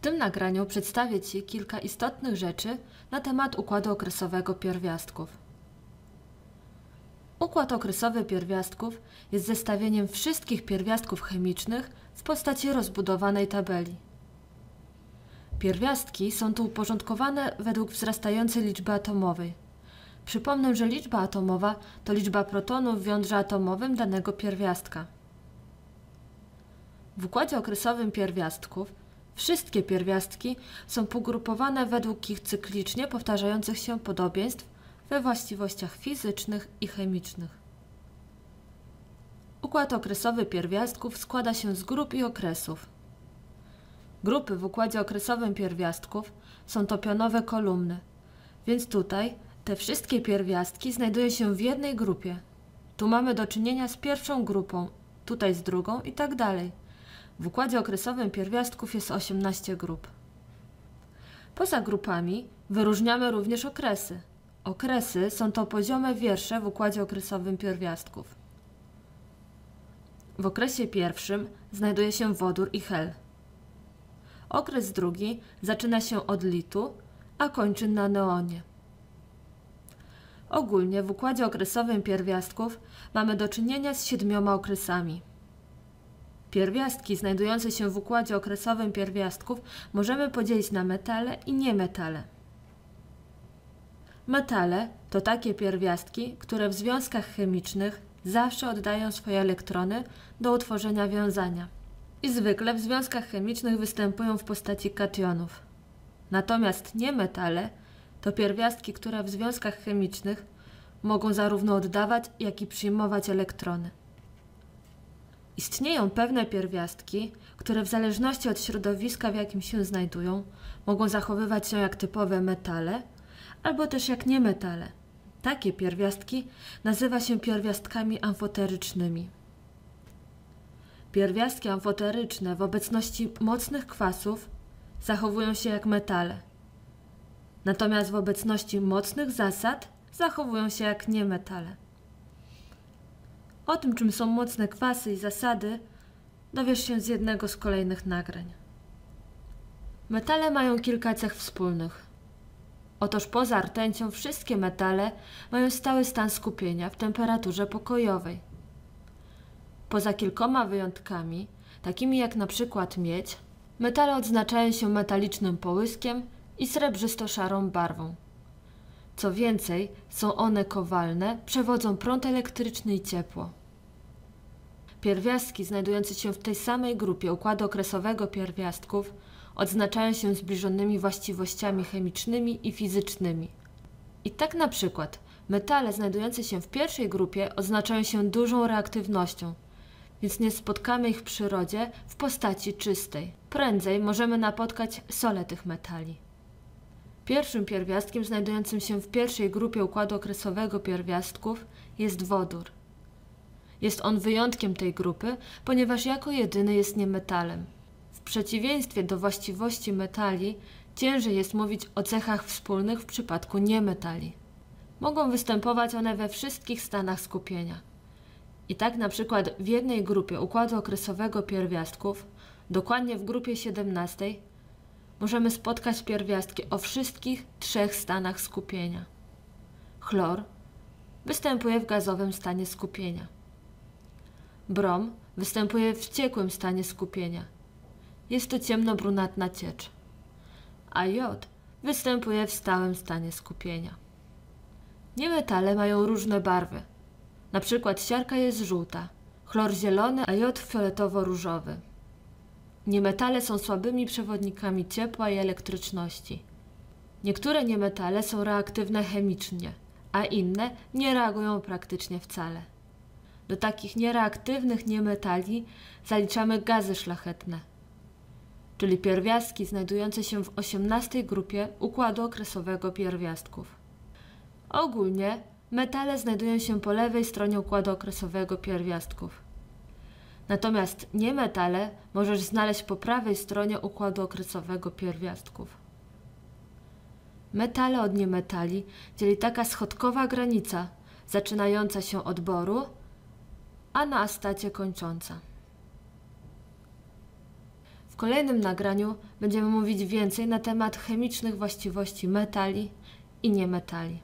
tym nagraniu przedstawię Ci kilka istotnych rzeczy na temat układu okresowego pierwiastków. Układ okresowy pierwiastków jest zestawieniem wszystkich pierwiastków chemicznych w postaci rozbudowanej tabeli. Pierwiastki są tu uporządkowane według wzrastającej liczby atomowej. Przypomnę, że liczba atomowa to liczba protonów w jądrze atomowym danego pierwiastka. W układzie okresowym pierwiastków wszystkie pierwiastki są pogrupowane według ich cyklicznie powtarzających się podobieństw we właściwościach fizycznych i chemicznych. Układ okresowy pierwiastków składa się z grup i okresów. Grupy w układzie okresowym pierwiastków są to pionowe kolumny, więc tutaj te wszystkie pierwiastki znajdują się w jednej grupie. Tu mamy do czynienia z pierwszą grupą, tutaj z drugą i tak dalej. W układzie okresowym pierwiastków jest 18 grup. Poza grupami wyróżniamy również okresy. Okresy są to poziome wiersze w układzie okresowym pierwiastków. W okresie pierwszym znajduje się wodór i hel. Okres drugi zaczyna się od litu, a kończy na neonie. Ogólnie w układzie okresowym pierwiastków mamy do czynienia z siedmioma okresami. Pierwiastki znajdujące się w układzie okresowym pierwiastków możemy podzielić na metale i niemetale. Metale to takie pierwiastki, które w związkach chemicznych zawsze oddają swoje elektrony do utworzenia wiązania i zwykle w związkach chemicznych występują w postaci kationów. Natomiast niemetale to pierwiastki, które w związkach chemicznych mogą zarówno oddawać, jak i przyjmować elektrony. Istnieją pewne pierwiastki, które w zależności od środowiska, w jakim się znajdują, mogą zachowywać się jak typowe metale, albo też jak niemetale. Takie pierwiastki nazywa się pierwiastkami amfoterycznymi. Pierwiastki amfoteryczne w obecności mocnych kwasów zachowują się jak metale. Natomiast w obecności mocnych zasad zachowują się jak niemetale. O tym, czym są mocne kwasy i zasady, dowiesz się z jednego z kolejnych nagrań. Metale mają kilka cech wspólnych. Otóż poza rtęcią wszystkie metale mają stały stan skupienia w temperaturze pokojowej. Poza kilkoma wyjątkami, takimi jak na przykład miedź, metale odznaczają się metalicznym połyskiem i srebrzysto-szarą barwą. Co więcej, są one kowalne, przewodzą prąd elektryczny i ciepło. Pierwiastki znajdujące się w tej samej grupie układu okresowego pierwiastków odznaczają się zbliżonymi właściwościami chemicznymi i fizycznymi. I tak na przykład metale znajdujące się w pierwszej grupie oznaczają się dużą reaktywnością, więc nie spotkamy ich w przyrodzie w postaci czystej. Prędzej możemy napotkać sole tych metali. Pierwszym pierwiastkiem znajdującym się w pierwszej grupie układu okresowego pierwiastków jest wodór. Jest on wyjątkiem tej grupy, ponieważ jako jedyny jest niemetalem. W przeciwieństwie do właściwości metali, ciężej jest mówić o cechach wspólnych w przypadku niemetali. Mogą występować one we wszystkich stanach skupienia. I tak na przykład w jednej grupie układu okresowego pierwiastków, dokładnie w grupie 17, możemy spotkać pierwiastki o wszystkich trzech stanach skupienia. Chlor występuje w gazowym stanie skupienia. Brom występuje w ciekłym stanie skupienia. Jest to ciemnobrunatna ciecz. A jod występuje w stałym stanie skupienia. Niemetale mają różne barwy. Na przykład siarka jest żółta, chlor zielony, a jod fioletowo-różowy. Niemetale są słabymi przewodnikami ciepła i elektryczności. Niektóre niemetale są reaktywne chemicznie, a inne nie reagują praktycznie wcale. Do takich niereaktywnych niemetali zaliczamy gazy szlachetne, czyli pierwiastki znajdujące się w 18 grupie układu okresowego pierwiastków. Ogólnie metale znajdują się po lewej stronie układu okresowego pierwiastków. Natomiast niemetale możesz znaleźć po prawej stronie układu okresowego pierwiastków. Metale od niemetali dzieli taka schodkowa granica, zaczynająca się od boru, a na astacie kończąca. W kolejnym nagraniu będziemy mówić więcej na temat chemicznych właściwości metali i niemetali.